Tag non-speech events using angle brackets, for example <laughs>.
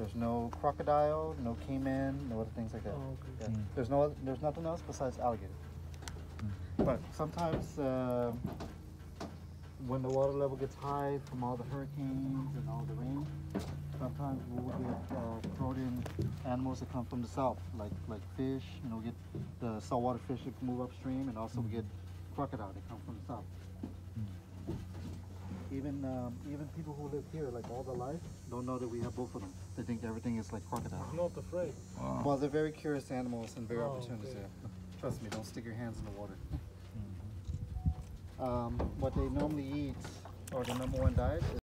There's no crocodile, no caiman, no other things like that. Oh, okay. Yeah. Mm. There's no, oth- there's nothing else besides alligator. But sometimes uh, when the water level gets high from all the hurricanes and all the rain, sometimes we'll get uh, thrown in animals that come from the south, like like fish. You know, we get the saltwater fish that move upstream, and also we get crocodile that come from the south. Even um, even people who live here, like all their life, don't know that we have both of them. They think everything is like crocodile. Not afraid. Wow. Well, they're very curious animals and very Oh, opportunities. okay. <laughs> Trust me, don't stick your hands in the water. <laughs> Um, what they normally eat, or the number one diet,